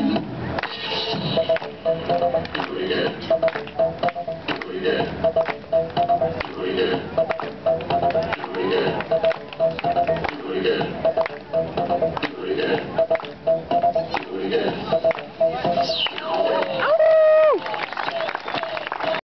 Yeah.